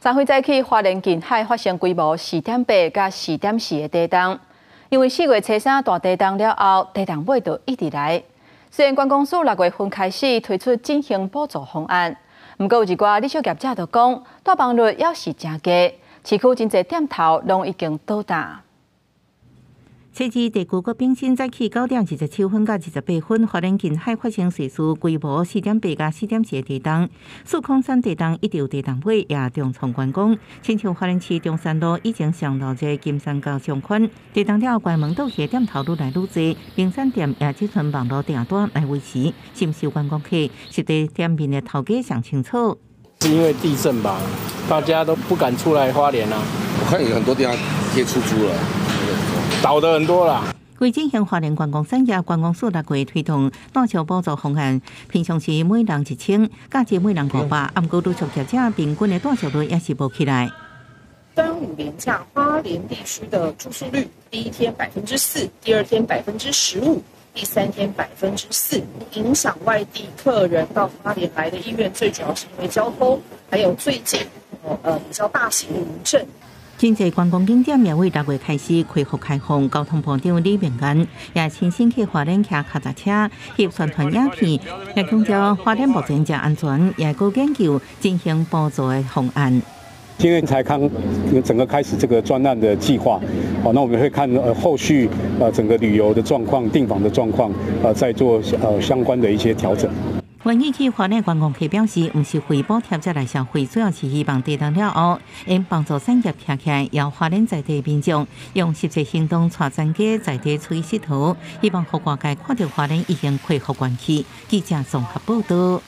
昨昏早起，花莲近海发生规模四点八加四点四的地震。因为四月初三大地震了后，地震尾就一直来。虽然关公所六月份开始推出进行补助方案，不过有一寡旅宿业者就讲，大房率还是真低，市区真侪店头拢已经倒塌。车子第九个冰星早起九点二十七分到二十八分，花莲近海发生水数规模四点八加四点四地震，数空山地震一条地震尾也重创观光。亲像花莲市中山路已经上路这金山高上宽，地震了关门倒斜店头愈来愈多，冰山店也只存网络订单来维持。深受观光客实地店面的头家上清楚，是因为地震吧？大家都不敢出来花莲啊！我看有很多地方贴出租了。倒的很多啦。为进行花莲观光产业，观光署六月推动大桥补助方案，平常时每人一千，假期每人五百，按过陆续业者平均的大桥率也是无起来。端午连假，花莲地区的住宿率，第一天百分之四，第二天百分之十五，第三天百分之四，影响外地客人到花莲来的意愿，最主要是因为交通，还有最近呃比较大型的余震。经济观光景点也为六月开始恢复开放，交通部长李明安也亲身去花莲骑脚踏车，翕宣传影片，也强调花莲目前正安全，也够研究进行补助的方案。今天才刚整个开始这个专案的计划，好，那我们会看呃后续呃整个旅游的状况、订房的状况，呃，再做呃相关的一些调整。关于去华南观光客表示，唔是回报贴再来消费，主要是希望地震了后，因帮助产业站起来，由华南在地民众用实际行动，带增加在地出息图，希望互外界看到华南已经恢复元气。记者综合报道。